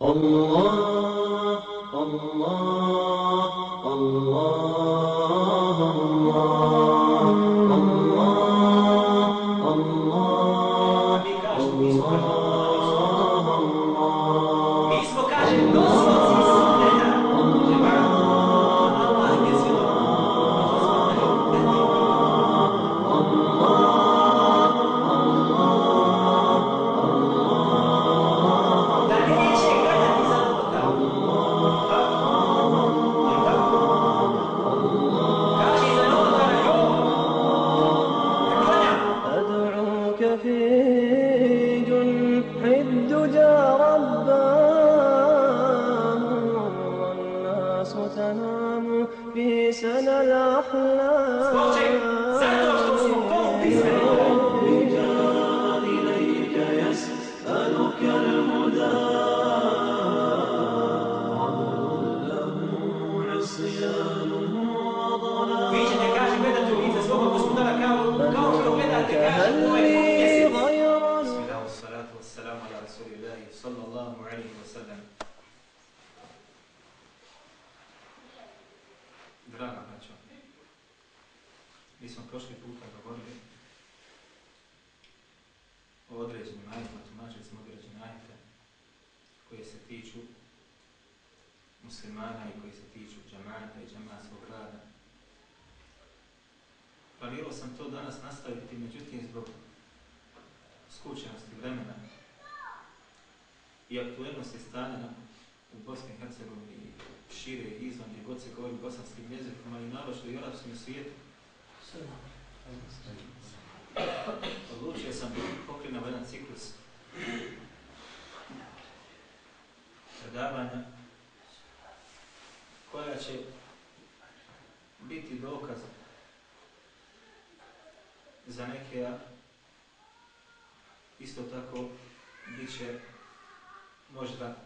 Allah, Allah. Određenim ajetima, tumačili smo određene ajete koje se tiču muslimana i koji se tiču džamata i džamatskog rada. Planirao sam to danas nastaviti, međutim zbog skučenosti vremena i aktuelnosti stanja u Bosni i Hercegovini i šire i izvan gdje god se govori bosanskim jezikom, ali naročito i arapskim svijetu. Odlučio sam pokrenuo jedan ciklus predavanja koja će biti dokaz za neke, isto tako bit će možda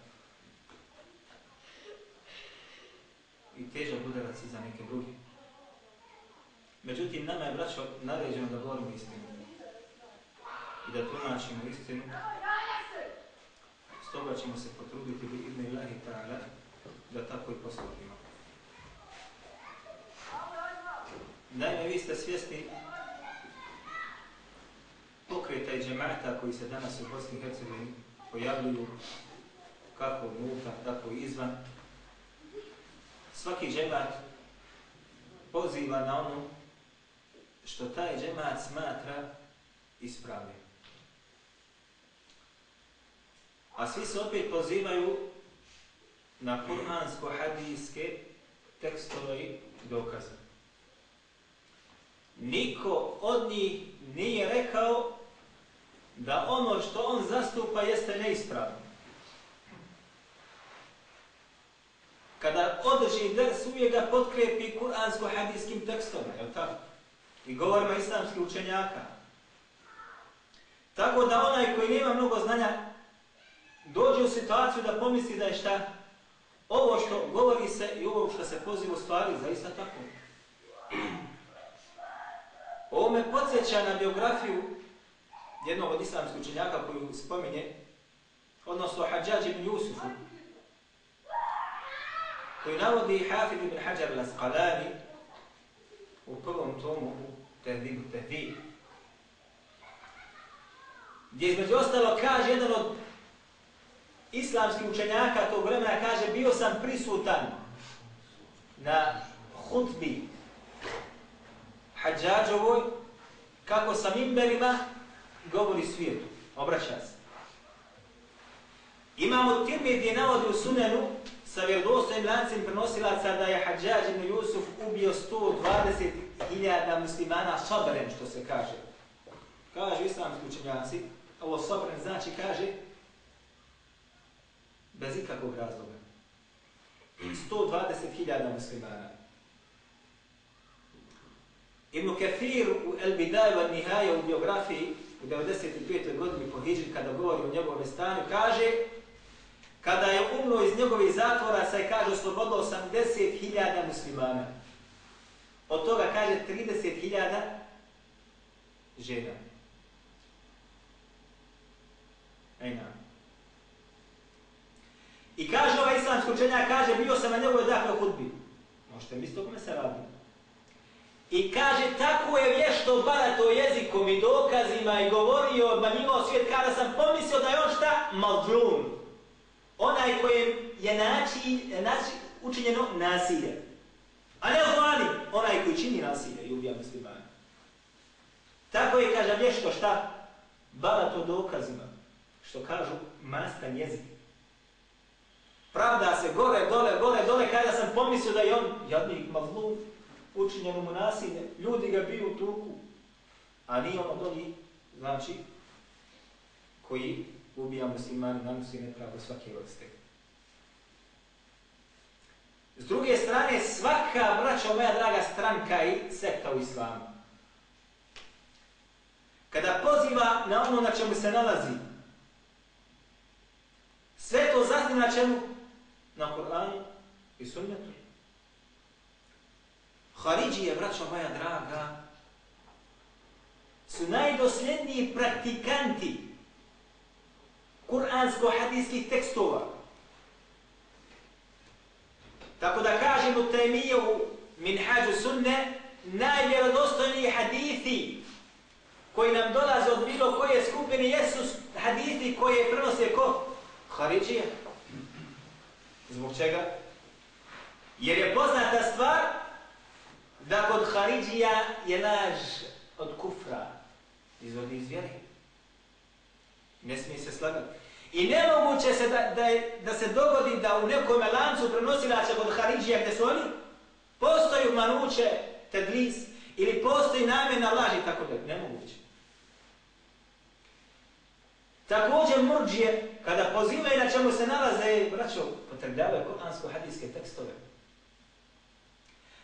i težak udarac za neke druge. Međutim, nama je, braćo, naređeno da govorimo istinu i da tumačimo istinu. Stoga ćemo se potruditi bi idne ilahi ta'ala da tako i postupimo. Naime, vi ste svjesni pokreta i džemata koji se danas u Bosni i Hercegovini pojavljuju kako unutra, tako i izvan. Svaki džemat poziva na ono što taj džemat smatra ispravnim. A svi se opet pozivaju na kuransko-hadijske tekstove i dokaze. Niko od njih nije rekao da ono što on zastupa jeste neispravno. Kada održi ders, uvijek ga potkrepi kuransko-hadijskim tekstom, je li tako? I govorima islamskih učenjaka. Tako da onaj koji nema mnogo znanja dođe u situaciju da pomisli da je šta? Ovo što govori se i ovo što se poziva u stvari zaista tako. Ovo me podsjeća na biografiju jednog od islamskih učenjaka koju spominje, odnosno Hadžađ ibn Jusufu, koji navodi Hafid ibn Hajar al-Asqalani u prvom tomu u Tehdibu Tehdib. Gdje između ostalo kaže jedan od islamskih učenjaka tog vremena, kaže bio sam prisutan na hutbi Hadžađovoj kako sa mimberima govori svijetu, obraća se. Imamo Tirmid gdje navodi u sunenu sa vjerodostojnim lancem prenosilaca da je Hadžađ ibn Jusuf ubio hiljada muslimana sobrem, što se kaže. Kažu islamski učenjaci, ovo sobrem znači, kaže, bez ikakvog razloga. 120.000 muslimana. Ibn Kathir u El Bidaj wa Nihaja u biografiji u 95. godini po Hidži kada govori o njegovom stanju, kaže kada je umro iz njegovih zatvora se kaže oslobodilo 80.000 muslimana. Od toga kaže 30.000 žena. Ejna. I kaže ovaj islamski učenjak, kaže, bio sam na njegovoj dakle hudbi. Možete misliti o kome se radi. I kaže, tako je vješto barato jezikom i dokazima i govorio, obmanjivao svijet, kada sam pomislio da je on šta? Mazlum. Onaj kojem je nači, nači, učinjeno nasilje. A ne zvani onaj koji čini nasilje i ubija muslimani. Tako je, kaže, vješko šta? Barato dokazima. Što kažu, mastan jezik. Pravda se gore, dole, gore, dole, kada sam pomislio da je on jadnik, mazlum, učinjeno mu nasilje, ljudi ga biju u tuku, a nije ono doli, znači, koji ubija muslimani, nanosi nepravdu svake vrste. S druge strane, svaka, braćo moja draga, stranka i sekta u islamu, kada poziva na ono na čemu se nalazi, sve to zasni na čemu? Na Koranu i sunnetu. Haridžije, braćo moja draga, su najdosljedniji praktikanti kuransko-hadijskih tekstova. Tako da kažem u Tajmijevu Minhađu sunne, najvjerodostojniji hadithi koji nam dolaze od bilo koje skupine jesu hadithi koje prenose ko? Haridžija. Zbog čega? Jer je poznata stvar da kod Haridžija je laž od kufra, izvodi iz vjeri. Ne smije se slagati. I nemoguće se da, da, da se dogodi da u nekom lancu prenosilača kod Haridžija gdje su oni, postoji manuće, tedlis, ili postoji namjena laži, tako da nemoguće. Također murđije, kada pozivaju na čemu se nalaze, braćo, potrebljavaju koransko-hadijske tekstove.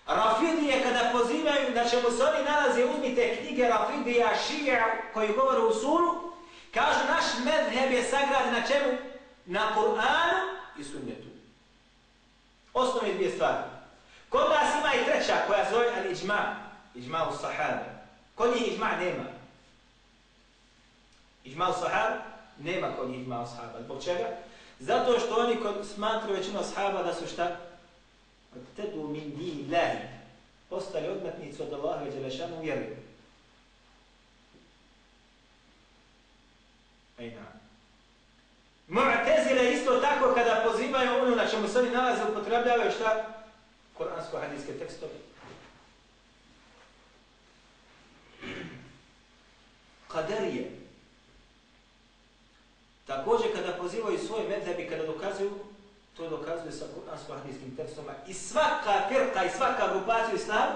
Rafidije kada pozivaju na čemu se oni nalaze, uzmite knjige Rafidija, Šija koji govore u suru, kažu naš medheb je sagraden na čemu? Na Kur'anu i sunnetu. Osnovne dvije stvari. Kod nas ima i treća koja zove al-iđma, iđma u sahabe. Kod njih iđma nema. Iđma u sahabe? nema kod njih iđma u sahaba. Zbog čega? Zato što oni smatruju većinu sahaba da su šta? Tedu min dini lahi, postali odmetnici od Allaha i Đelešanu vjeruju. Ejna. Mu'tezile isto tako kada pozivaju ono na čemu se oni nalaze, upotrebljavaju šta? Koransko-hadijske tekstove. Kaderije. Također kada pozivaju svoj medhebi, kada dokazuju To dokazuje sa kuransko-hadijskim tekstom. I svaka firka i svaka grupacija islam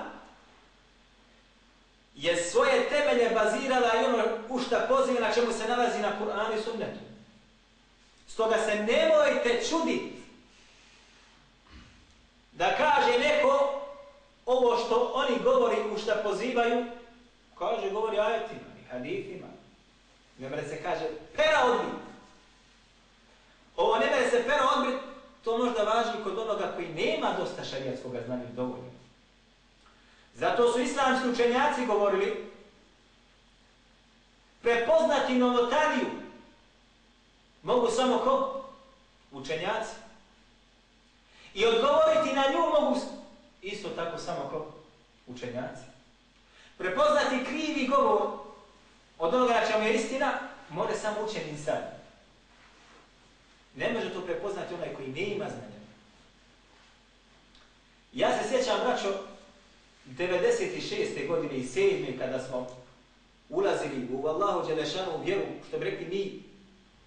je svoje temelje bazirala i ono u šta poziva na čemu se nalazi na Kur'anu i sunnetu. Stoga se nemojte čuditi da kaže neko ovo što oni govori u šta pozivaju, kaže govori ajetima i hadithima. Ne mre se kaže pera odbit. Ovo ne mre se pera odbit To možda važi kod onoga koji nema dosta šarijatskog znanja dovoljno. Zato su islamski učenjaci govorili prepoznati novotariju mogu samo ko? Učenjaci. I odgovoriti na nju mogu isto tako samo ko? Učenjaci. Prepoznati krivi govor od onoga na čemu je istina, more samo učeni sad. Ne može to prepoznati onaj koji ne ima znanja. Ja se sjećam, braćo, 96. godine i 7. kada smo ulazili u Allahu Đelešanu u vjeru, što bi rekli mi,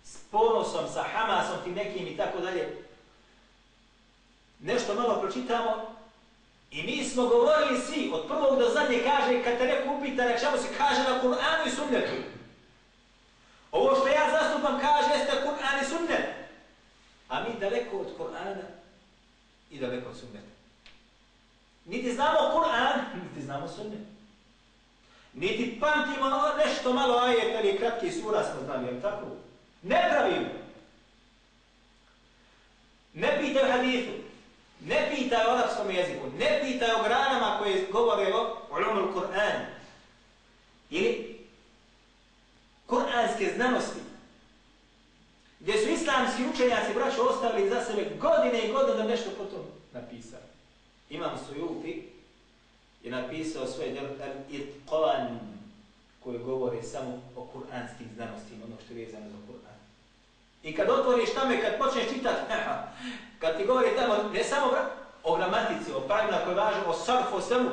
s ponosom, sa Hamasom, tim nekim i tako dalje, nešto malo pročitamo i mi smo govorili svi, od prvog do zadnje kaže, kad te neko upita na čemu se kaže na Kur'anu i sunnetu. Ovo što ja zastupam kaže jeste Kur'an i sunnet. A mi daleko od Kur'ana i daleko od sunneta. Niti znamo Kur'an, niti znamo sunnet. Niti pamtimo nešto malo ajet ili kratki sura smo znali, je tako? Ne pravimo. Ne pitaj hadithu. Ne pitaj o arapskom jeziku. Ne pitaj o granama koje govore o ulumul Kur'an. Ili Kur'anske znanosti. Gdje su islamski učenjaci, braću, ostavili za sebe godine i godine da nešto potom napisali. Imam Sujuti je napisao svoje djelo Al-Itqan koje govore samo o kuranskim znanostima, ono što je vezano za Kur'an. I kad otvoriš tamo kad počneš čitati, kad ti govori tamo, ne samo o gramatici, o pravima koje važe, o sarfu, o svemu,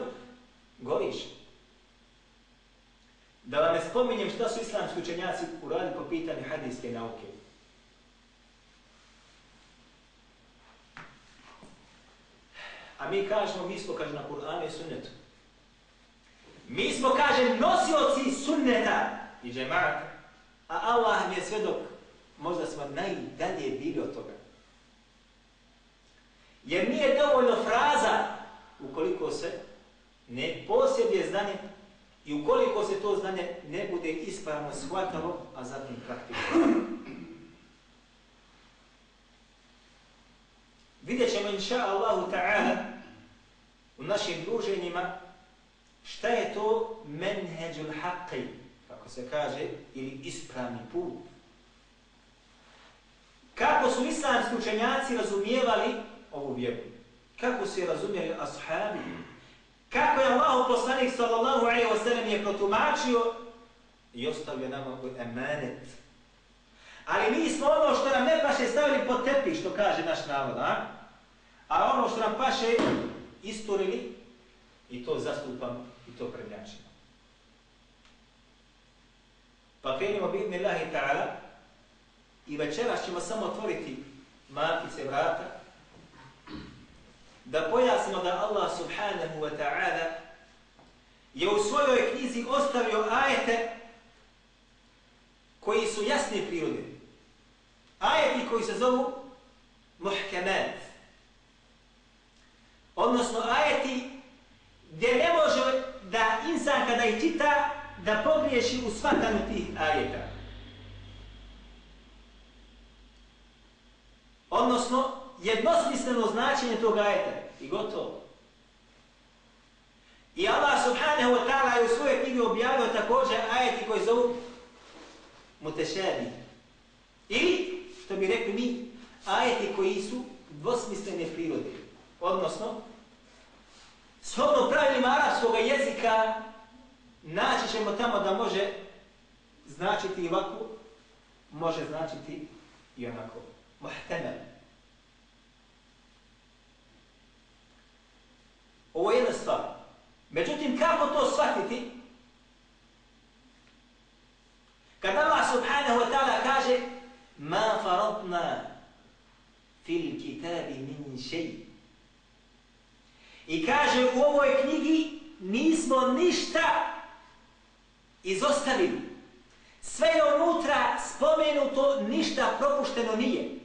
goriš. Da vam ne spominjem šta su islamski učenjaci uradili po pitanju hadijske nauke. A mi kažemo, mi smo, kaže, na Kur'anu i sunnetu. Mi smo, kaže, nosioci sunneta i džemata. A Allah mi je svedok možda smo najdalje bili od toga. Jer nije dovoljno fraza ukoliko se ne posjeduje znanje i ukoliko se to znanje ne bude ispravno shvatalo, a zatim praktikovalo. Vidjet ćemo, inša Allahu ta'ala, u našim druženjima, šta je to menheđul haqqi, kako se kaže, ili ispravni put. Kako su islamski učenjaci razumijevali ovu vjeru? Kako su je razumijeli ashabi? Kako je Allah poslanik sallallahu alaihi wa sallam je protumačio i ostavio nam ovoj emanet. Ali mi smo ono što nam ne paše stavili pod tepi, što kaže naš narod, a? A ono što nam paše isturili i to zastupamo i to prednjačimo. Pa krenimo bi Allahi ta'ala i večeras ćemo samo otvoriti matice vrata da pojasnimo da Allah subhanahu wa ta'ala je u svojoj knjizi ostavio ajete koji su jasne prirode. Ajeti koji se zovu muhkemat. Odnosno ajeti gdje ne može da insan kada ih čita da pogriješi u svatanju tih ajeta. Odnosno, jednosmisleno značenje tog ajeta. I gotovo. I Allah subhanahu wa ta'ala je u svojoj knjigi objavio također ajeti koji zovu mutešadi. Ili, što bi rekli mi, ajeti koji su dvosmislene prirode. Odnosno, shodno pravilima arabskog jezika naći ćemo tamo da može značiti ovako, može značiti i onako. Muhtemel. Ovo je jedna stvar. Međutim, kako to shvatiti? Kad Allah subhanahu wa ta'ala kaže Ma faradna fil kitabi min šeji I kaže u ovoj knjigi nismo ništa izostavili. Sve je unutra spomenuto, ništa propušteno nije.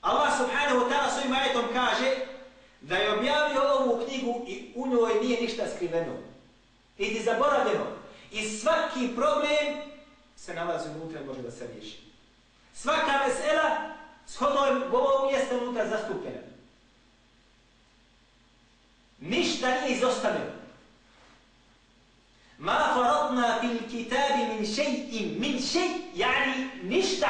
Allah subhanahu wa ta'ala svojim ajetom kaže da je objavio ovu knjigu i u njoj nije ništa skriveno. Niti zaboravljeno. I svaki problem se nalazi unutra i može da se riješi. Svaka vesela shodno je ovog mjesta unutra zastupljena. Ništa nije izostavljeno. Ma faradna fil kitabi min še'in, min še'i, yani ništa.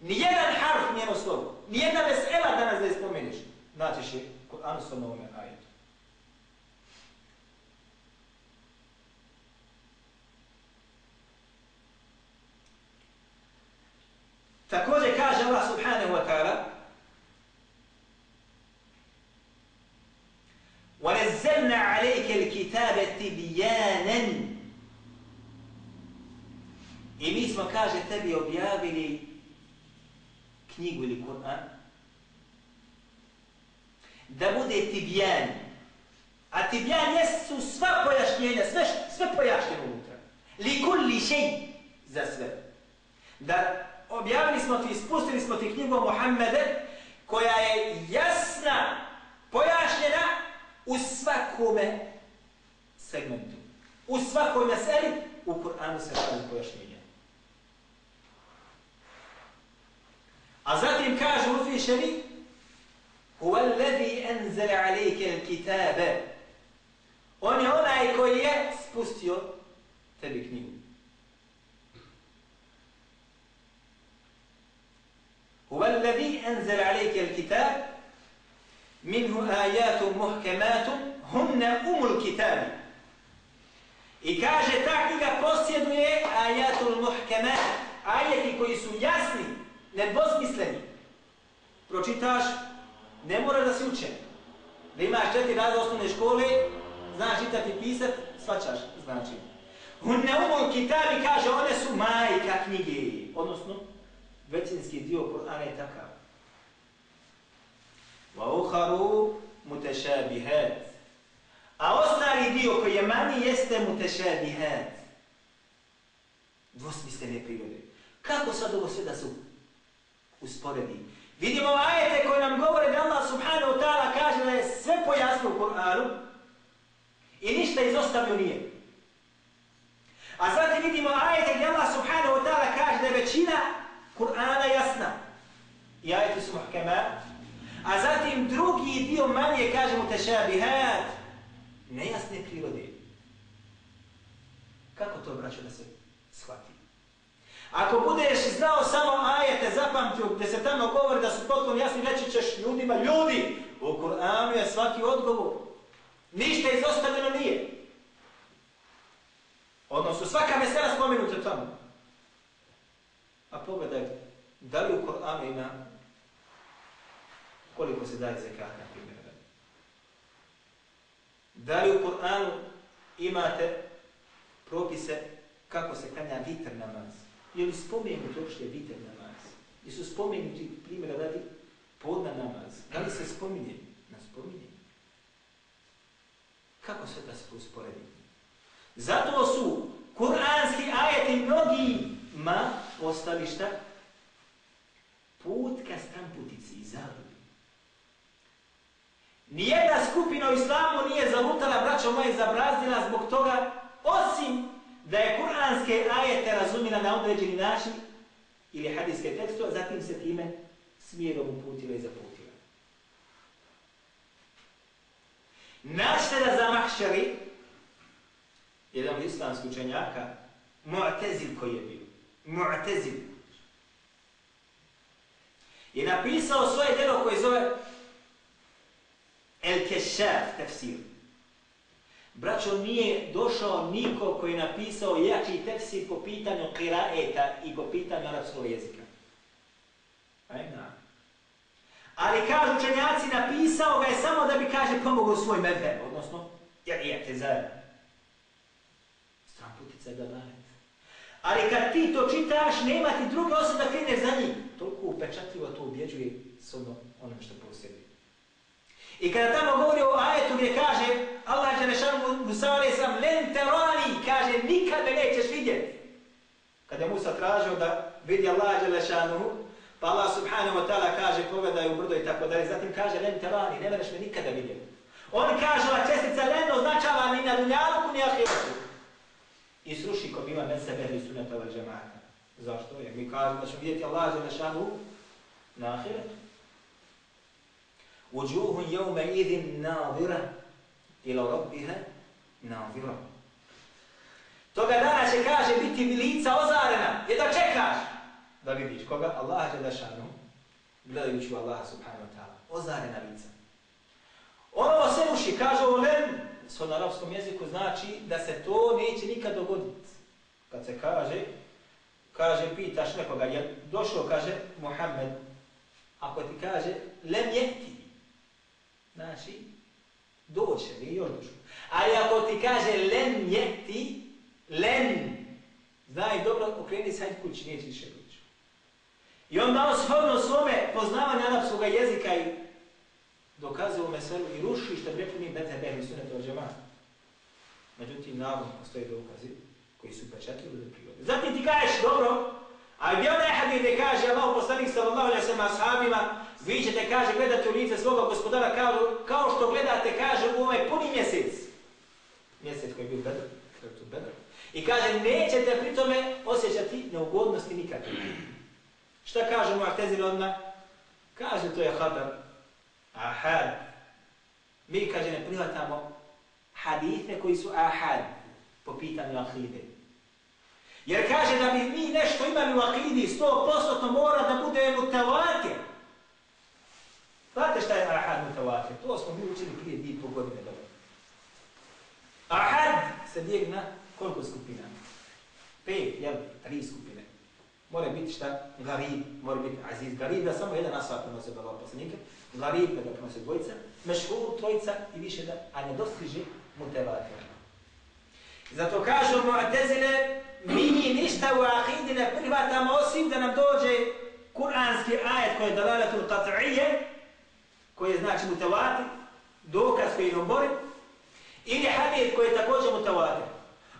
Nijedan harf njeno slovo, nijedna Naćeš je Kur'an sa novome ajetu. Također kaže Allah subhanahu wa ta'ala وَنَزَّلْنَا عَلَيْكَ الْكِتَابَ تِبِيَانًا I mi smo, kaže, tebi objavili knjigu ili Kur'an da bude tibijan. A tibijan jesu sva pojašnjenja, sve, sve pojašnjeno unutra. Li kulli šej za sve. Da objavili smo ti, spustili smo ti knjigu Muhammede koja je jasna, pojašnjena u svakome segmentu. U svakoj meseli u Kur'anu se radi pojašnjenja. A zatim kaže uzvišeni Huwa alladhi anzala alayka al-kitaba. On je onaj koji je spustio tebi knjigu. أنزل عليك الكتاب منه آيات محكمات هن أم الكتاب I kaže, ta knjiga posjeduje ajatul muhkemat, ajeti koji su jasni, nedvosmisleni. Pročitaš, ne mora da si učen. Da imaš četiri razne osnovne škole, znaš čitati i pisat, svačaš znači. Hunne umul kitabi kaže, one su majka knjige, odnosno većinski dio Kur'ana je takav. Wa uharu mutešabihat. A ostali dio koji je manji jeste mutešabihat. Dvosmislene prirode. Kako sad ovo sve da se usporedi? Vidimo ajete koje nam govore da Allah subhanahu wa ta'ala kaže da je sve pojasno u Kur'anu i ništa izostavio nije. A zatim vidimo ajete gdje Allah subhanahu wa ta'ala kaže da je većina Kur'ana jasna. I ajete su muhkema. A zatim drugi dio manje kaže mu tešabihat. Nejasne prirode. Kako to braćo da se shvati? Ako budeš znao samo ajete, zapamtio gdje se tamo govori da su potpuno jasni, reći ćeš ljudima, ljudi, u Kur'anu je svaki odgovor. Ništa izostavljeno nije. Odnosno, svaka mesela spomenuta tamo. A pogledaj, da li u Koranu ima koliko se daje zekat, na primjer? Da li u Koranu imate propise kako se klanja vitr namaz? Je li spomenuti uopšte vitr namaz? I su spomenuti, primjera radi, podna namaz? Da li se spominje? Na spominje. Kako sve da se to usporedi? Zato su kuranski ajeti mnogima postali šta? Put ka stramputici i zavrbi. Nijedna skupina u islamu nije zalutala, braćo moje, zabrazdila zbog toga, osim da je kuranske ajete razumila na određeni način ili hadijske tekstove, zatim se time smjerom uputila i zaputila. Načite da za mahšari, jedan od islamskih učenjaka, Mu'tezil koji je bio. Mu'tezil. Je napisao svoje djelo koje zove El Keshaf tefsir. Braćo, nije došao niko koji je napisao jači tefsir po pitanju kiraeta i po pitanju arapskog jezika. Ajna. Ali kažu učenjaci, napisao ga je samo da bi, kaže, pomogao svoj medve, odnosno, jer je te zajedno putica da daje. Ali kad ti to čitaš, nema ti druge osobe da kreneš za njim. Toliko upečatljivo to ubjeđuje s onom, onom što posjeduje. I kada tamo govori o ajetu gdje kaže Allah je Musa alaih len terani, kaže nikad me nećeš vidjeti. Kada je Musa tražio da vidi Allah je nešanu, pa Allah subhanahu wa ta'ala kaže pogledaj u brdo i tako dalje, zatim kaže len terani, ne mereš me nikada vidjeti. On kaže ova čestica len označava ni na dunjaluku ni ahiretu i sruši ko bila med sebe ili sunetova džemata. Zašto? Jer mi kažemo da ćemo vidjeti Allah za našanu na ahiretu. Uđuhun jevme idin nadira ila rabbiha nadira. Toga dana će kaže biti lica ozarena. Je da čekaš da vidiš koga? Allah će dašanu, gledajući u Allaha subhanahu wa ta'ala. Ozarena lica. Ono se uši, kaže o lem, svo na arabskom jeziku znači da se to neće nikad dogoditi. Kad se kaže, kaže, pitaš nekoga, je došao, kaže, Muhammed, ako ti kaže, lem jeti, znači, doće, mi i došao. Ali ako ti kaže, lem jeti, len, znaj dobro, okreni se, hajde kući, neće više doći. I on dao shodno svome poznavanje arapskog jezika i dokazuje u meselu i ruši što bi rekli mi bete behli sunet od džema. Međutim, navodno postoje dokazi koji su pečetili do prirode. Zatim ti kažeš, dobro, a gdje onaj hadid gdje kaže Allah poslanik sallallahu alaihi sallam ashabima, vi ćete, kaže, gledati u lice svoga gospodara kao, kao što gledate, kaže, u ovaj puni mjesec. Mjesec koji je bio bedar, kako je bedar. I kaže, nećete pri tome osjećati neugodnosti nikad. Šta kaže mu Artezil odmah? Kaže, to je habar, ahad. Mi, kaže, ne prihvatamo hadite koji su ahad po pitanju akide. Jer kaže da bi mi nešto imali u akidi, sto posotno mora da bude mutavatir. Znate šta je ahad mutawatir? To smo mi učili prije dvije pol godine dobro. Ahad se dijeli na koliko skupina? Pet, jel? Tri skupine. Mora biti šta? Garib, mora biti aziz. Garib da samo jedan asfalt prenose do Allah poslanika. Garib da ga prenose dvojica. Mešhur, trojica i više da, a ne dostiže mutawatir. Zato kažu Mu'tezile, mi ništa u ahidi ne prihvatamo osim da nam dođe kuranski ajet koji je dalalatul qat'ije, koji je znači mutawati, dokaz koji je obori, ili hadith koji je također mutawati.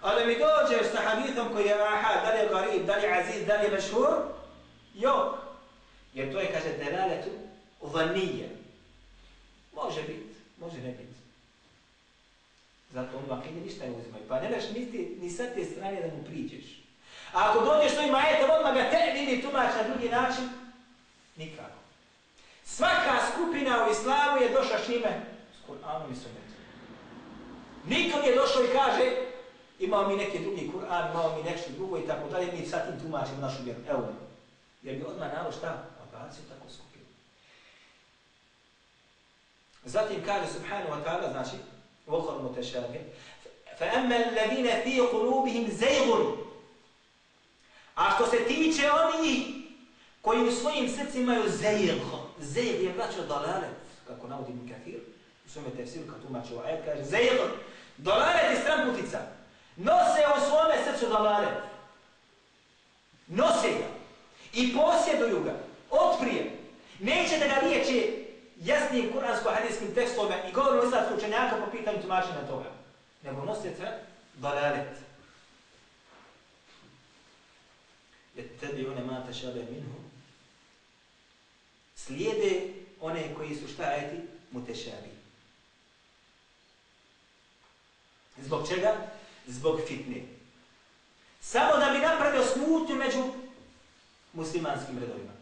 Ali mi dođeš sa hadithom koji je ahad, da li je garib, da li je aziz, da li je mešhur, jok. Jer to je, kaže, delaletu vanije. Može biti, može ne biti. Zato on vakine ništa ne uzimaju. Pa ne daš misli ni sa te strane da mu priđeš. A ako dođeš svojim ajetom, odmah ga te vidi tumač na drugi način, nikako. Svaka skupina u islamu je došla s njime, s Kur'anom i sunnetom. Niko je došao i kaže, imao mi neki drugi Kur'an, imao mi nešto drugo i tako dalje, mi sad tim tumačimo našu vjeru. Evo, jer bi odmah nalo šta? Odbacio tako skupinu. Zatim kaže Subhanahu wa ta'ala, znači, وخر متشابه فأما الذين في قلوبهم زيغ A što se tiče oni koji u svojim srcima imaju zejg, zejg je vraćao dalalet, kako navodi mi kafir, u svome tefsiru kad tumače ovaj ajet, kaže zejg, dalalet je stran putica, nose u svome srcu dalalet, nose ga i posjeduju ga, otprije, neće da ga riječi jasnijim kuransko-hadijskim tekstovima i govorim islamskog učenjaka po pitanju tumačenja toga. Nego nosite dalalet. Je tebi one mata šabe minhu. Slijede one koji su šta ajeti mutešabi. Zbog čega? Zbog fitne. Samo da bi napravio smutnju među muslimanskim redovima.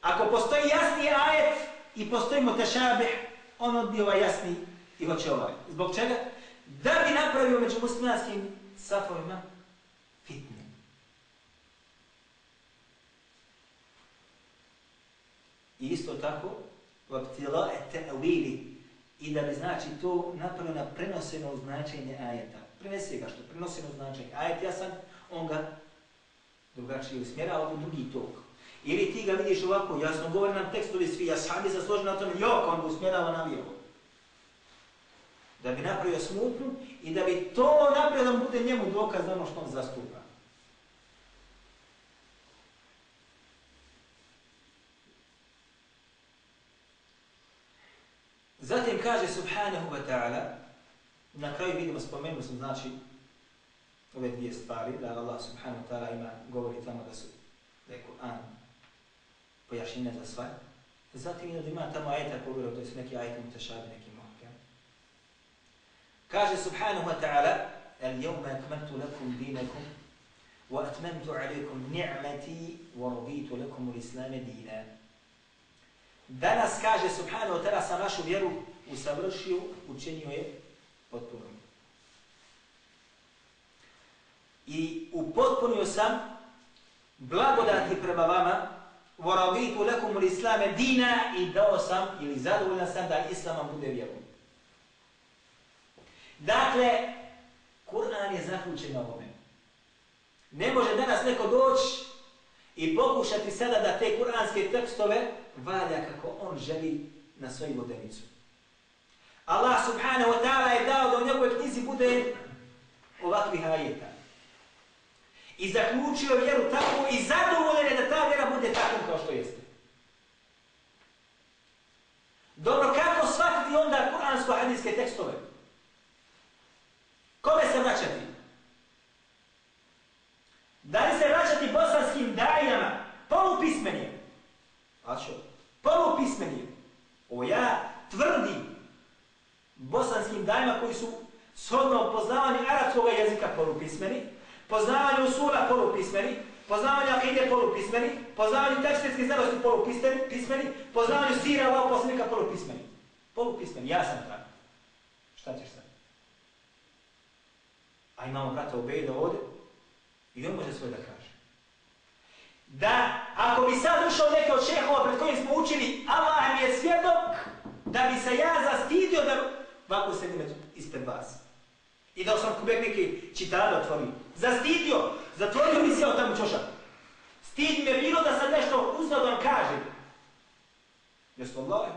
Ako postoji jasni ajet, i postoji mutešabih, on odbio ovaj jasni i hoće ovaj. Zbog čega? Da bi napravio među muslimanskim safovima fitne. I isto tako, vaptila ete avili, i da bi znači to napravio na prenoseno značenje ajeta. Prenesi ga što prenoseno značenje. Ajet jasan, on ga drugačije usmjera, on drugi tok. Ili ti ga vidiš ovako, jasno govori nam tekstovi svi, ashabi sa složeni na tome, jok, on ga usmjerava na vjeru. Da bi napravio smutnu i da bi to napravio da bude njemu dokaz ono što on zastupa. Kaže subhanahu wa ta'ala, na kraju vidimo, spomenuo sam znači ove dvije stvari, da Allah subhanahu wa ta'ala ima, govori tamo da su, da je Kur'an pojašnjenja za sve. Zatim jedno ima tamo ajeta povjerao, to je neki ajeti mutešabi, neki mohkem. Kaže subhanahu wa ta'ala, dinakum, wa atmentu alaikum ni'mati, wa robitu lakum u islame dina. Danas kaže subhanahu wa ta'ala sa našu vjeru usavršio, učenio je potpuno. I upotpunio sam blagodati prema vama voravitu lekom u islame dina i dao sam ili zadovoljna sam da islama bude vjerom. Dakle, Kur'an je zaključen na ovome. Ne može danas neko doći i pokušati sada da te kuranske tekstove valja kako on želi na svoju vodenicu. Allah subhanahu wa ta'ala je dao da u njegovoj knjizi bude ovakvih ajeta i zaključio vjeru tako i zadovoljen je da ta vjera bude takvom kao što jeste. Dobro, kako shvatiti onda kuransko-hadijske tekstove? Kome se vraćati? Da li se vraćati bosanskim dajama, polupismenim? A što? Polupismenim. O ja tvrdim bosanskim dajama koji su shodno poznavani arabskog jezika polupismeni, poznavanju usula polupismeni, poznavanje akide polupismeni, poznavanju tekstilske znanosti polupismeni, poznavanju sira ovog poslanika polupismeni. Polupismeni, ja sam tako. Šta ćeš sad? A imamo brata Ubejda ovdje i on može svoje da kaže. Da, ako bi sad ušao neke od šehova pred kojim smo učili, Allah mi je svjedok da bi se ja zastidio da ovako sedim ispred vas. I da sam kubek neki čitale otvorio. Zastidio, zatvorio mi se od tamo čošak. Stid mi je bilo da sam nešto uznao da vam kažem. Jesmo Allah?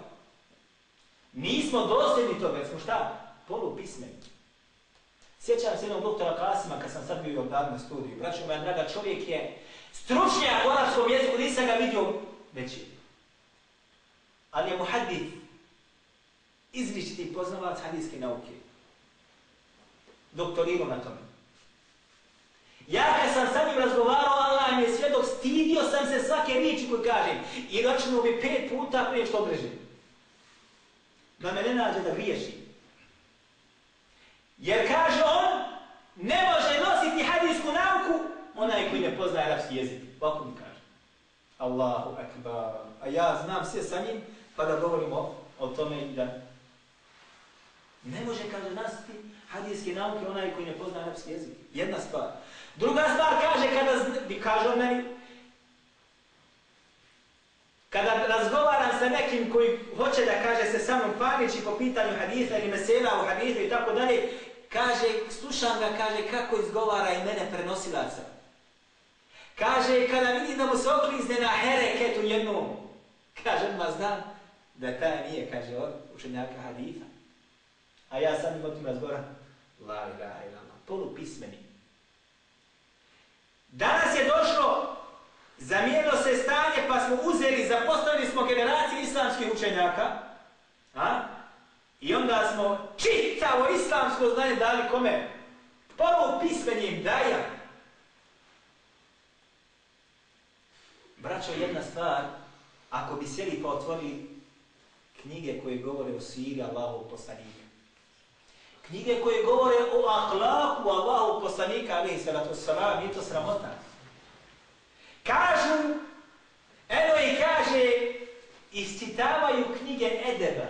Nismo dosljedni toga, jer smo šta? Polupismeni. Sjećam se jednog doktora Kasima kad sam sad bio u Jordan na studiju. Braćo moja draga, čovjek je stručnjak u arabskom jeziku, nisam ga vidio veći. Ali je muhadith, izričiti poznavac hadijske nauke. Doktorirao na tome. Ja kad sam sa njim razgovarao, Allah mi je svjedok, stidio sam se svake riječi koje kažem. I računuo bi pet puta prije što odrežim. Da me ne nađe da griješi. Jer kaže on, ne može nositi hadijsku nauku onaj koji ne poznaje arapski jezik. Ovako mi kaže. Allahu akbar. A ja znam sve sa njim, pa da govorimo o tome i da ne može, kaže, nasti hadijske nauke onaj koji ne poznaje arapski jezik. Jedna stvar. Druga stvar kaže, kada bi kaže on meni, kada razgovaram sa nekim koji hoće da kaže se sa mnom parniči po pitanju hadisa ili mesela u hadisu i tako dalje, kaže, slušam ga, kaže, kako izgovara i mene prenosilaca. Kaže, kada vidim da mu se oklizne na hereketu jednom, kaže, ma znam da taj nije, kaže, od učenjaka hadisa. A ja sam im o tim razgovaram, la ilaha ilama, polupismeni. Danas je došlo, zamijenilo se stanje, pa smo uzeli, zapostavili smo generaciju islamskih učenjaka, a? I onda smo čitavo islamsko znanje dali kome? Prvo pismenje im daja. Braćo, jedna stvar, ako bi sjeli pa otvorili knjige koje govore o siri Allahu poslanika, knjige koje govore o ahlaku Allahu poslanika, ali se na salam, nije to sramota. Kažu, eno i kaže, iscitavaju knjige Edeba,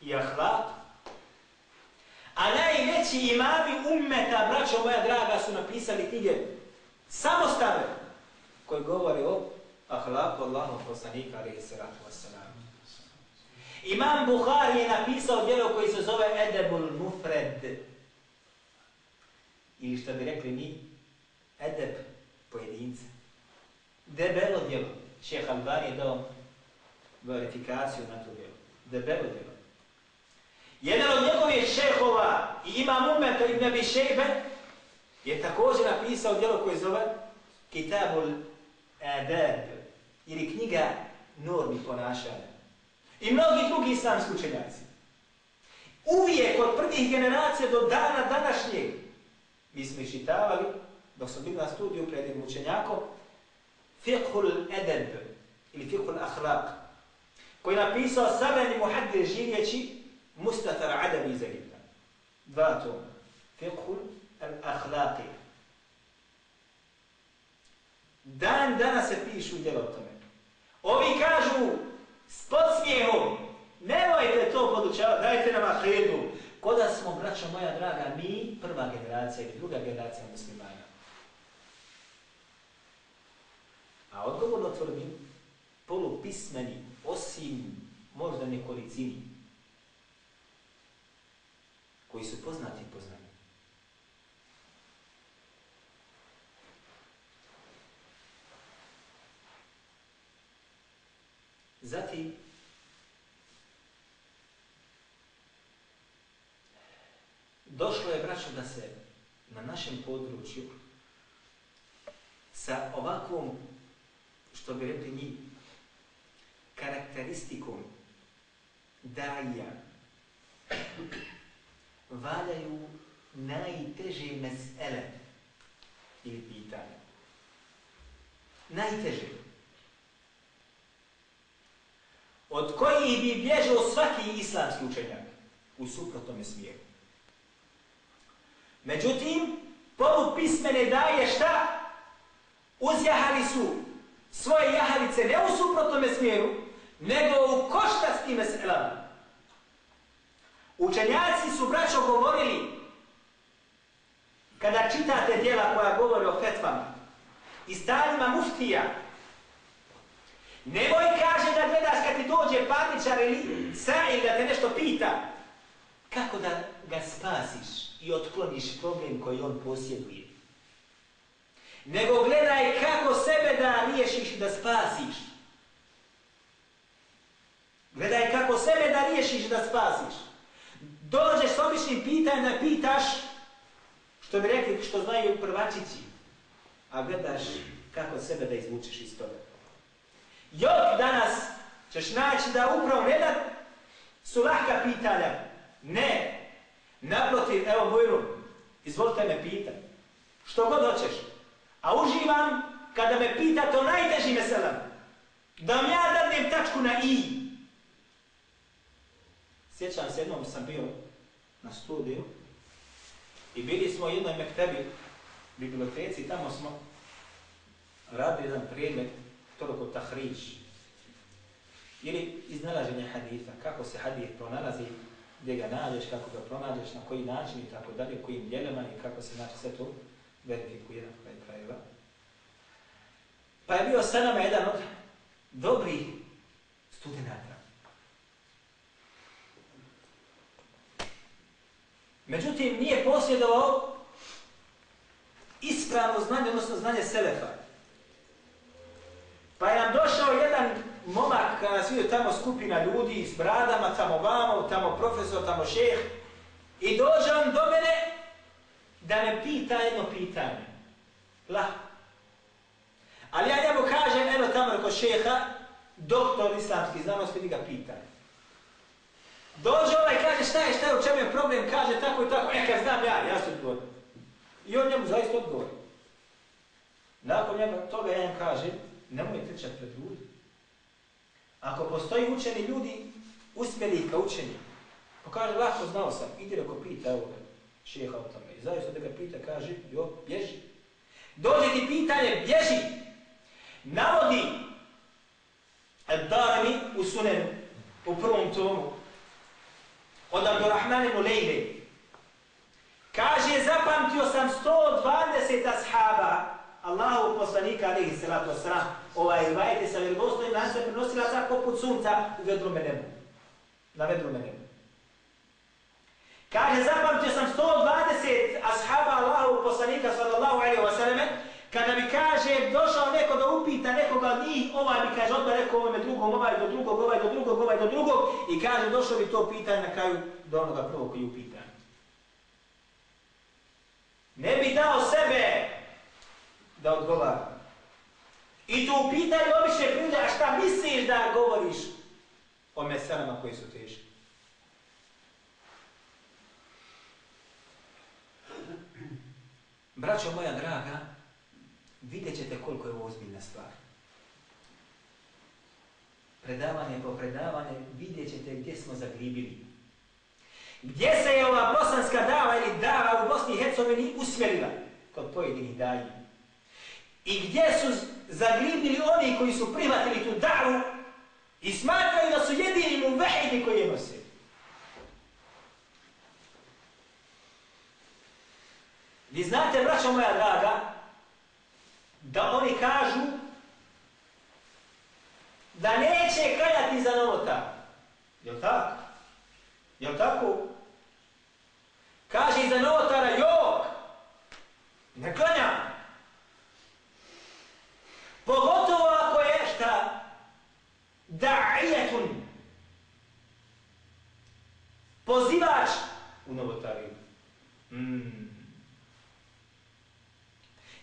i ahlak. A najveći imami ummeta, braćo moja draga, su napisali knjige samostave koje govore o ahlaku Allahu poslanika alaihi salatu wassalam. Imam Buhari je napisao djelo koji se zove Edebul Mufred. Ili što bi rekli mi, Edeb pojedinca. Debelo djelo. Šeha Albani je dao verifikaciju na to djelo. Debelo djelo. Jedan od njegovih šehova i imam umeta ibn Abi Šejbe je također napisao djelo koje zove Kitabul Adab ili knjiga normi ponašanja. I mnogi drugi islamski učenjaci. Uvijek od prvih generacija do dana današnjeg mi smo išitavali dok smo bili na studiju pred jednim učenjakom Fiqhul edeb ili Fiqhul Akhlaq koji je napisao savrani muhaddir živjeći Mustatar Adabi Egipta. Dva toma. Fiqhul al-Akhlaqi. Dan dana se pišu djela o tome. Ovi kažu s podsmijehom, nemojte to podučavati, dajte nam ahidu. Koda smo, braćo moja draga, mi, prva generacija ili druga generacija muslimana. A odgovorno tvrdim, polupismeni, osim možda nekolicini, koji su poznati i poznati. Zatim, došlo je, braćo, da se na našem području sa ovakvom, što bi rekli njih, karakteristikom daja, valjaju najteže mesele ili pitanje. Najteže. Od kojih bi bježao svaki islamski učenjak u suprotnom smjeru. Međutim, polupismene daje šta? Uzjahali su svoje jahalice ne u suprotnom smjeru, nego u koštastim meselama. Učenjaci su braćo govorili, kada čitate dijela koja govore o fetvama i stanjima muftija, Nemoj kaže da gledaš kad ti dođe parničar ili sa'il da te nešto pita. Kako da ga spasiš i otkloniš problem koji on posjeduje. Nego gledaj kako sebe da riješiš da spasiš. Gledaj kako sebe da riješiš da spasiš. Dođeš s običnim pitanjem da pitaš što bi rekli što znaju prvačići. A gledaš kako sebe da izvučeš iz toga. Ćeš naći da upravo ne da su lahka pitanja. Ne. Naprotiv, evo Bujru, izvolite me pitan. Što god hoćeš. A uživam kada me pitate o najtežim meselama. Da vam ja dadnem tačku na i. Sjećam se, jednom sam bio na studiju i bili smo u jednoj mektebi, biblioteci, tamo smo radili jedan predmet toliko tahrić ili iznalaženje haditha, kako se hadith pronalazi, gdje ga nađeš, kako ga pronađeš, na koji način i tako dalje, kojim djelema i kako se znači sve to verifikuje na kraju krajeva. Pa je bio sa nama jedan od dobrih studenta. Međutim, nije posjedovao ispravno znanje, odnosno znanje Selefa. Pa je nam došao jedan momak, kada nas vidio tamo skupina ljudi s bradama, tamo vamo, tamo profesor, tamo šeh, i dođe on do mene da me pita jedno pitanje. La. Ali ja njemu kažem, eno tamo kod šeha, doktor islamski znanosti, vidi ga pita. Dođe onaj, kaže šta je, šta je, u čemu je problem, kaže tako i tako, e kad znam ja, ja sam odgovorim. I on njemu zaista odgovori. Nakon njega toga ja im kažem, nemoj trčati pred ljudi. Ako postoji učeni ljudi, uspjeli ih ka učenju. Pa kaže, lako znao sam, idi reko pita, evo ga, šeha o tome. I zavisno da ga pita, kaže, jo, bježi. Dođe ti pitanje, bježi. Navodi Ad-Darami u sunenu, u prvom tomu, od Abdurrahmane Lejle. Kaže, zapamtio sam 120 ashaba, Allahu poslanika alaihi salatu wasalam, ovaj rivajete sa vjerovostojim lancem prenosilaca poput sunca u vedrome nebu. Na vedrome nebu. Kaže, zapamtio sam 120 ashaba Allahu poslanika sallallahu alaihi wasalam, kada mi kaže, došao neko da upita nekoga od njih, ovaj mi kaže, odmah rekao ovome drugom, ovaj do drugog, ovaj do drugog, ovaj do drugog, i kaže, došao bi to pitanje na kraju do onoga prvog koji upita. Ne bi dao sebe da odgovara. I tu pitaju obične ljude, a šta misliš da govoriš o meselama koji su teški? Braćo moja draga, vidjet ćete koliko je ovo ozbiljna stvar. Predavanje po predavanje, vidjet ćete gdje smo zagribili. Gdje se je ova bosanska dava ili dava u Bosni i Hercegovini usmjerila kod pojedinih daji. I gdje su zagribili oni koji su prihvatili tu davu i smatraju da su jedini mu vehidi koji je nose. Vi znate, braćo moja draga, da oni kažu da neće kajati za novota. Jel tako? Jel tako? Kaže i za novotara, jok, ne klanjam. Pogotovo ako je šta da'ijetun pozivač u novotariju. Mm.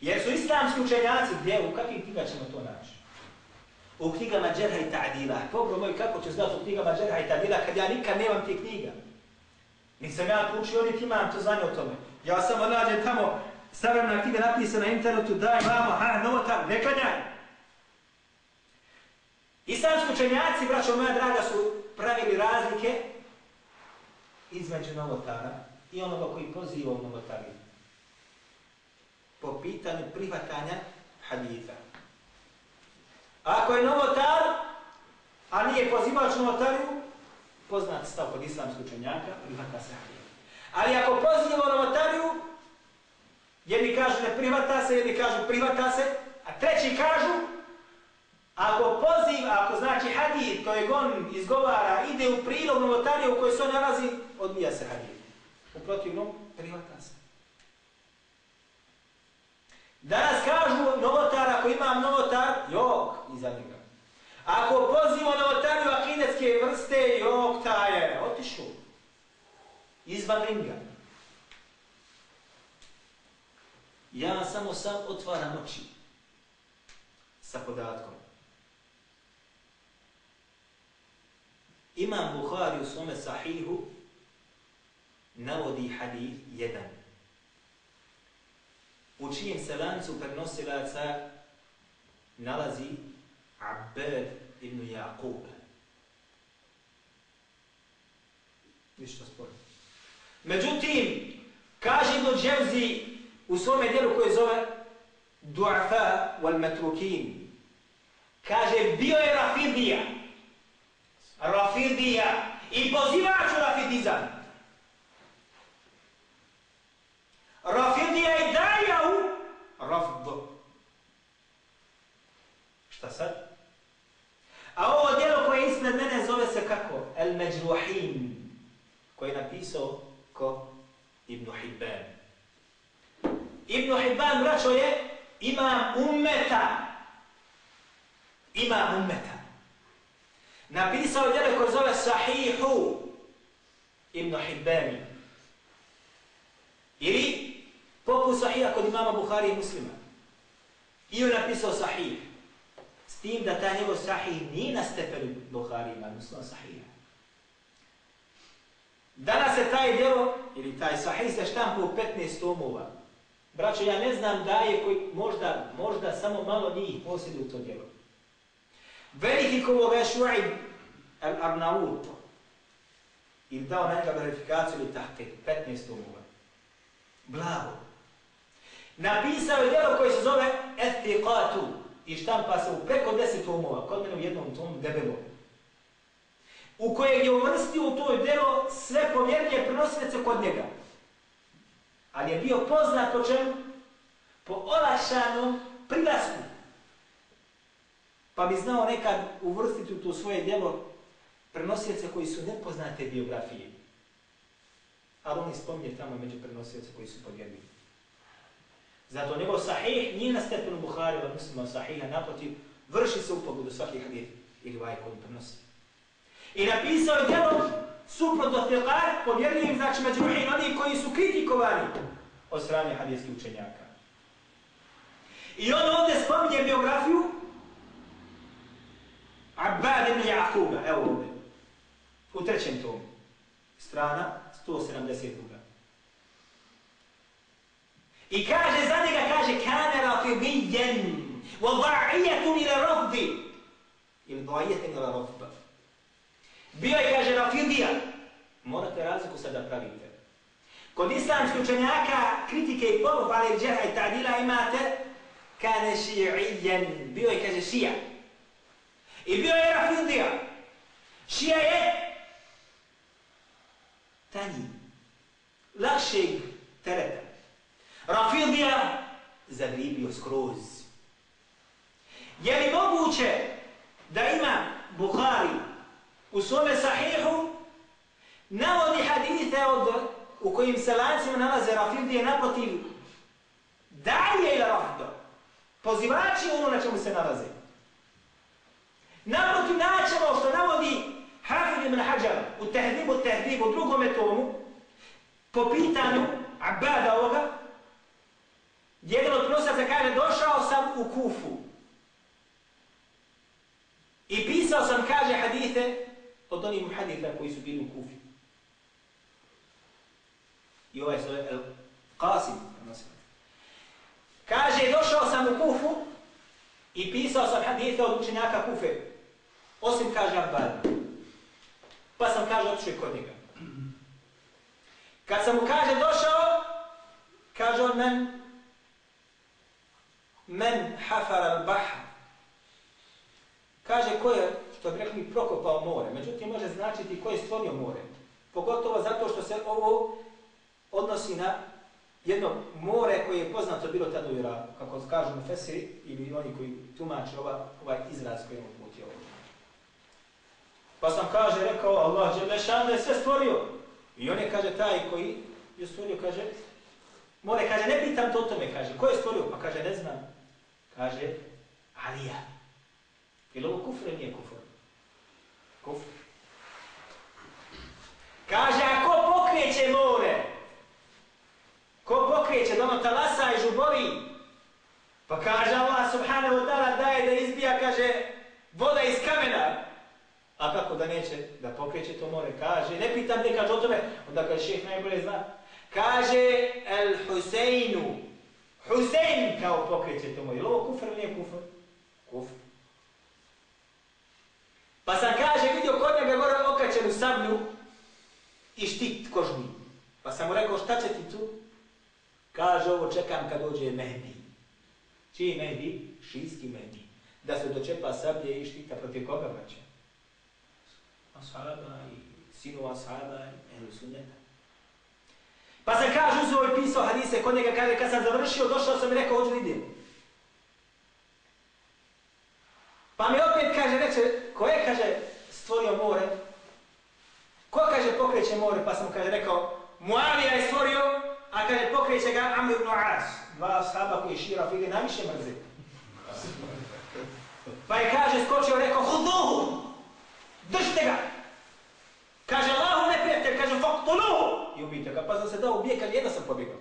Jer su islamski učenjaci, gdje, u kakvim knjiga ćemo to naći? U knjigama Džerha i Ta'dila. Pogro moj, kako ću znati u knjigama Džerha i Ta'dila kad ja nikad nemam te knjiga? Nisam ja to učio, niti imam to znanje o tome. Ja samo nađem tamo savremna knjiga napisana na internetu, daj mamo, ha, novotar, ne klanjaj. Islamski učenjaci, braćo moja draga, su pravili razlike između novotara i onoga koji poziva u novotariju. Po pitanju prihvatanja haditha. Ako je novotar, a nije pozivač novotariju, poznat stav kod islamskog učenjaka, prihvata se haditha. Ali ako poziva novotariju, jedni kažu ne prihvata se, jedni kažu prihvata se, a treći kažu Ako poziv, ako znači hadid kojeg on izgovara, ide u prilog novotarije u kojoj se on nalazi, odbija se hadid. U protivnom, prihvata se. Danas kažu novotar, ako imam novotar, jok, iza njega. Ako pozivo novotariju akidetske vrste, jok, ta je, otišu. Izvan ringa. Ja samo sam otvaram oči sa podatkom. Imam Buhari u svome sahihu navodi hadith jedan. U čijem se lancu prenosilaca nalazi Abbad ibn Jaqub. Ništa sporo. Međutim, kaže Ibn Dževzi u svome dijelu koje zove Du'afa wal Matrukin, kaže bio je Rafidija. Rafidija. I pozivač u Rafidizam. Rafidija i daja u Rafd. Šta sad? A ovo djelo koje je ispred mene zove se kako? El Međruhin. Koji je napisao ko? Ibn Hibban. Ibn Hibban, braćo je, imam ummeta. Imam ummeta. Napisao je djelo koje zove Sahihu Ibn Hibbani. Ili poput Sahija kod imama Buhari i muslima. I on napisao Sahih. S tim da ta njegov Sahih nije na stepenu Buhari ima muslima Sahija. Danas se taj djelo, ili taj Sahih se štampa u 15 tomova. Braćo, ja ne znam da je koji možda, možda samo malo njih posjeduju to djelo. Veliki kovoga je Šuaib al-Arnaut i dao na njega verifikaciju ili tahke, 15 tomova. Blago. Napisao je djelo koje se zove Estiqatu i štampa se u preko 10 tomova, kod mene u jednom tomu debelo. U kojeg je uvrstio u to djelo sve povjernije prenosilice kod njega. Ali je bio poznat po čemu? Po olašanom prilasku. Pa bi znao nekad uvrstiti u to svoje djelo prenosioce koji su nepoznate biografije. Ali on spominje tamo među prenosioce koji su povjerljivi. Zato njegov sahih nije na stepenu Buhari, ali muslima sahiha, naprotiv, vrši se u pogledu svaki hadith ili vaj koji prenosi. I napisao je djelo suprotno fiqar, povjerljivim, znači među ruhin, oni koji su kritikovani od strane hadijskih učenjaka. I on ovdje spominje biografiju Abbad ibn Jakuba, evo ovdje, u trećem tomu, strana 170. I kaže za njega, kaže, kane rafidijen, wa da'ijetun ila rafdi, ili da'ijetun ila rafba. Bio je, kaže, rafidija, morate razliku sada pravite. Kod islamskih učenjaka, kritike i pohvale i džeha i ta'dila imate, kane ši'ijen, bio je, kaže, šija, I bio je Rafidija. Šija je tanji, lakšeg tereta. Rafidija zagribio skroz. Je li moguće da ima Bukhari u svome sahihu navodi hadite od, u kojim se lancima nalaze Rafidije naprotiv dalje ili Rafido? Pozivači ono na čemu se nalaze. Naprotiv načemo što navodi Hafid ibn Hajar u tehdibu tehdibu u drugom tomu po pitanju Abada ovoga jedan od prosaca kaže došao sam u Kufu i pisao sam kaže hadite od onih muhaditha koji su bili u Kufi. I ovaj zove El Qasim. Kaže, došao sam u Kufu i pisao sam hadite od učenjaka Kufe. Osim kaže Abbad. Pa sam kaže otišao kod njega. Kad sam mu kaže došao, kaže on men men hafar al bahar. Kaže ko je, što bi rekli, prokopao more. Međutim, može značiti ko je stvorio more. Pogotovo zato što se ovo odnosi na jedno more koje je poznato bilo tada u Iraku, kako kažu na Fesiri ili oni koji tumače ova, ovaj izraz koji je. Pa sam kaže, rekao, Allah Đelešan je sve stvorio. I on je, kaže, taj koji je stvorio, kaže, more, kaže, ne pitam to o tome, kaže, ko je stvorio? Pa kaže, ne znam. Kaže, Alija. Je li ovo kufr ili nije kufr? Kufr. Kaže, ako pokreće more, ko pokreće da ono talasa i žubori, pa kaže Allah subhanahu wa ta'ala daje da izbija, kaže, voda iz kamena. A kako da neće da pokreće to more? Kaže, ne pitam te kaže o tome, onda kaže šeh najbolje zna. Kaže, el Huseinu, Husein kao pokreće to more. Je li ovo kufr ili nije kufr? Kufr. Pa sam kaže, vidio kod njega gore okačenu sablju, i štit kožni. Pa sam mu rekao, šta će ti tu? Kaže, ovo čekam kad dođe Mehdi. Čiji Mehdi? Šijski Mehdi. Da se dočepa sablje i štita protiv koga vraća? Ashaba i sinova Ashaba i Ehlu Sunneta. Pa sam kaže, uzeo i pisao hadise kod njega, kaže, kad sam završio, došao sam i rekao, hoću vidim. Pa mi opet kaže, reče, ko je, kaže, stvorio more? Ko kaže pokreće more, pa sam kaže rekao, Muavija je stvorio, a kaže pokreće ga Amr ibn As, dva sahaba koji šira fili najviše mrze. Pa je kaže, skočio, rekao, huduhu, držite ga. Kaže, Allahu neprijatelj, kaže, faktuluhu, i ubijte ga. Pa sam se dao ubijek, ali jedna sam pobjegao.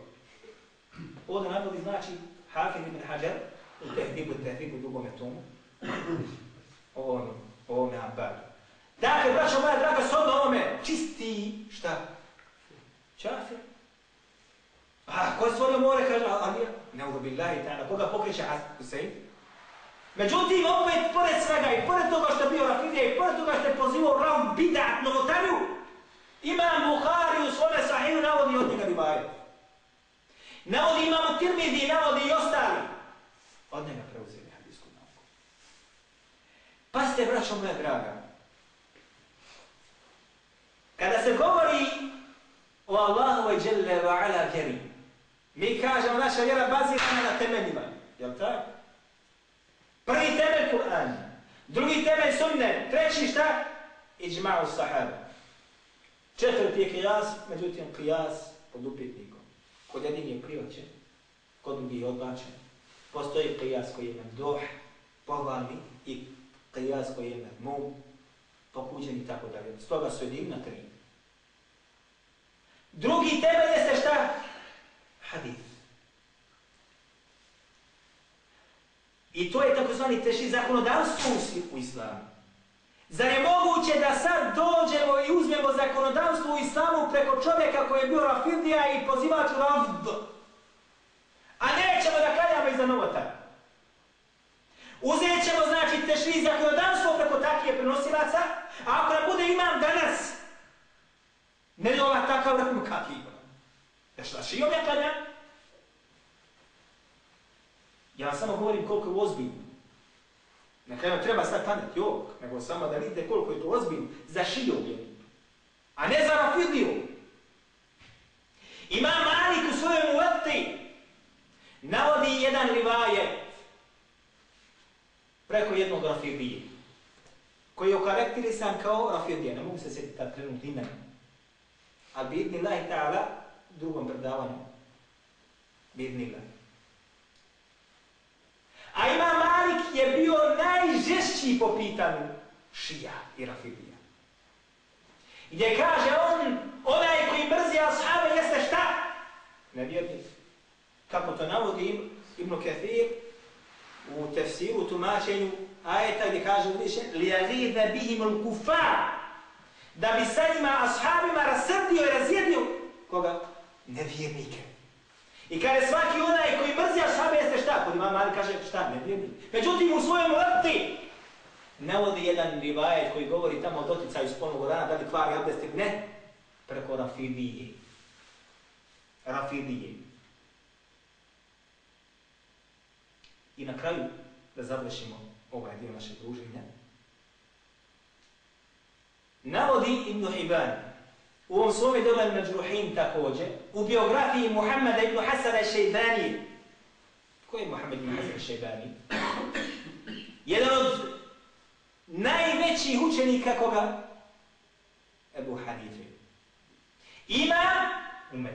Ovdje navodi znači, Hafid ibn Hajar, u tehdibu, tehdibu, drugome tomu, Ovo ovome, o ovome abadu. Dakle, braćo moja draga, s ovome, čisti, šta? Čafir. A, ko je stvorio more, kaže, Alija? Ne urobi ta'ala, koga pokreće Husein? Međutim, opet, pored svega i pored toga što je bio Rafidija i pored toga što je pozivao Ram Bidat Novotariju, Imam Buhari u svome sahiju navodi od njega rivaje. Navodi imamo Tirmidi, navodi i ostali. Od njega preuzeli hadijsku nauku. Pa ste, braćo moja draga, Kada se govori o Allahu i Jelle wa ala vjeri, mi kažemo naša vjera bazirana na temeljima. Jel tako? Prvi temelj Kur'an, drugi temelj sunne, treći šta? Iđma'u sahaba. Četvrti je kijas, međutim kijas pod upitnikom. Kod jedin je privaćen, kod drugi je odbačen. Postoji kijas koji je doh, pohvalni i kijas koji je mu, pokuđen i tako dalje. Stoga su jedin na tri. Drugi temelj jeste šta? Hadith. I to je takozvani teši zakonodavstvo u islamu. Zar je moguće da sad dođemo i uzmemo zakonodavstvo u islamu preko čovjeka koji je bio rafidija i pozivač rafd? A nećemo da kaljamo iza novota. Uzet ćemo, znači, teši zakonodavstvo preko takije prenosilaca, a ako ne bude imam danas, Ne li ova takav rekao kak ima? Ja šta šijom ja klanjam? Ja samo govorim koliko je ozbiljno. Na kraju treba sad klanjati jok, nego samo da vidite koliko je to ozbiljno za šijom je. A ne za rafidiju. Ima Malik u svojom uvati. Navodi jedan rivaje preko jednog rafidije koji je okarakterisan kao rafidija. Ne mogu se sjetiti ta trenut imena. A bidni i ta'ala, drugom predavanju. Bidni lahi. A ima Malik je bio najžešći po pitanju šija i rafidija. Gdje kaže on, onaj koji mrzi ashave jeste šta? Nevjernik. Kako to navodi Ibn Kathir u tefsiru, u tumačenju ajeta gdje kaže više, لِيَغِذَ بِهِمُ الْكُفَارِ da bi sa njima ashabima rasrdio i razjednio koga? Nevjernike. I kada svaki onaj koji mrzi ashabe se šta? Kod imam Ali kaže šta? ne Nevjernik. Međutim u svojom vrti navodi jedan rivajet koji govori tamo o doticaju spolnog rana, da li kvari abdest ili ne? Preko Rafidije. Rafidije. I na kraju, da završimo ovaj dio našeg druženja, Navodi Ibn Hibban u ovom svome delu Al-Majruhin također, u biografiji Muhammada ibn Hasana Šeibani. Ko je Muhammed ibn Hasan Šeibani? Jedan od najvećih učenika koga? Ebu Hanife. Ima umet.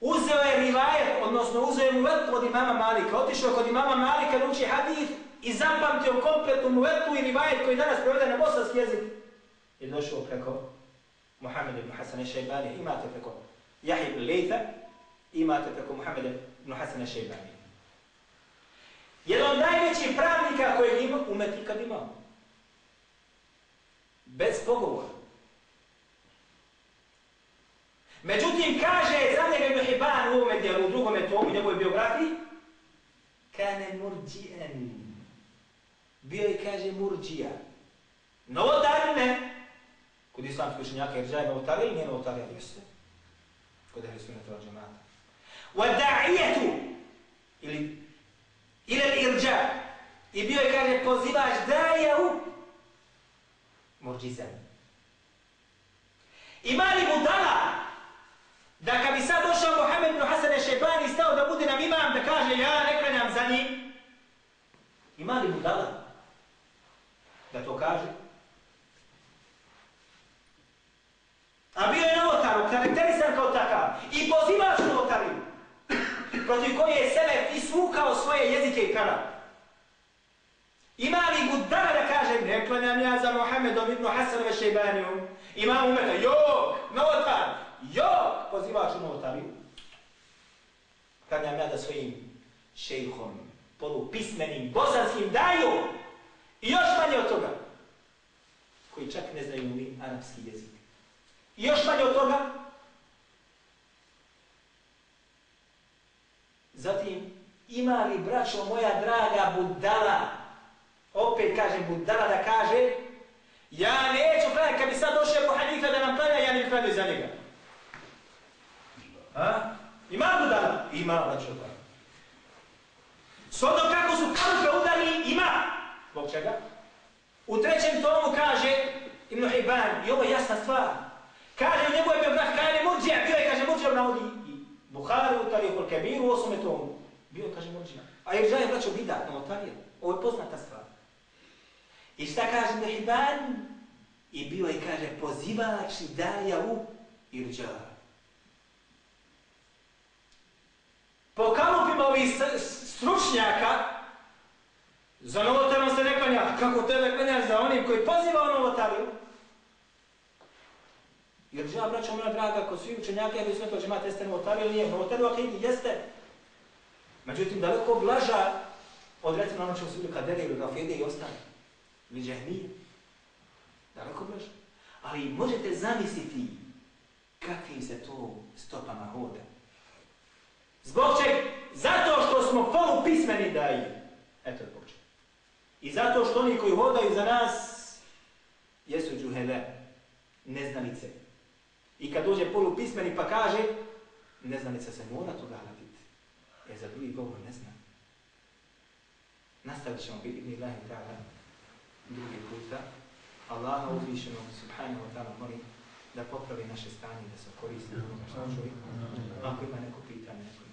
Uzeo je rivajet, odnosno uzeo je muvetu od imama Malika. Otišao kod imama Malika da uči hadith i zapamtio kompletnu muvetu i rivajet koji danas provede na bosanski jezik. Je došao preko Muhammed ibn Hasan Šeibani. Imate preko Jahi ibn Lejta, imate preko Muhammed ibn Hasan Šeibani. Jedan od najvećih pravnika kojeg ima, umet ikad imao. Bez pogovora. Međutim, kaže za njega Ibn Hibban u ovome dijelu, u drugome tomu, u njegovoj biografiji, kane murđijen. Bio je, kaže, murđija. Novotar ne. Kod islamskih učenjaka je ili nije novotar, jeste. Kod ehli sunnata od džemata. Wa da'ijetu, ili, ili irđa. I bio je, kaže, pozivaš daja u murđizan. Ima li budala, da kad bi sad došao Mohamed ibn Hasan Šebani stao da bude nam imam da kaže ja ne klanjam za njim, ima li budala da to kaže? A bio je novotar, karakterisan kao takav i pozivaš novotariju protiv koje je sebe isvukao svoje jezike i kanal. Ima li budala da kaže ne klanjam ja za Mohamedom ibn Hasan Šebaniju? Ima umeta, jo, novotar, Jo, pozivaš u novotariju. Klanjam ja da svojim šejhom, polupismenim, bosanskim daju i još manje od toga, koji čak ne znaju ni arapski jezik. I još manje od toga, zatim, ima li braćo moja draga budala, opet kaže budala da kaže, ja neću klanjati, kad bi sad došao po Hanifa da nam klanja, ja ne klanjaju za njega. Ha? Ima budala? Ima, braćo od. Svodno kako su kalupe udali, ima. Zbog čega? U trećem tomu kaže Ibn Hibban, i ovo je jasna stvar. Kaže u njegove biografije, kaže Murđija, bio je, kaže Murđija, navodi i Buhari u Tarihu Kebiru u osome tomu. Bio, kaže Murđija. A jer žaje braćo bidat, novotarija. Ovo je poznata stvar. I šta kaže Nehiban? I bio je, kaže, pozivač i daja u Irđa. po kalupima ovih stručnjaka, za novotarom se ne klanja, kako tebe klanjaš za onim koji poziva o novotariju? Jer žena braćo moja draga, ko svi učenjaka ili sve to džemat jeste novotariju ili nije, novotariju akidi jeste. Međutim, daleko blaža od recimo ono čemu su bili kadere ili gafede i ostane. Ili džehmije. Daleko blaža. Ali možete zamisliti kakvim se to stopama hoda. Zbog čeg? Zato što smo polu pismeni da je. Eto zbog čeg. I zato što oni koji hodaju za nas jesu džuhele, neznalice. I kad dođe polu pismeni pa kaže, ne zna li se mora toga raditi. Jer za drugi govor ne zna. Nastavit ćemo biti ibn Ilahi ta'ala drugi puta. Allaha uzvišenog subhanahu wa ta'ala molim da popravi naše stanje, da se koristi onoga što čuje. Ako ima neko pitanje, neko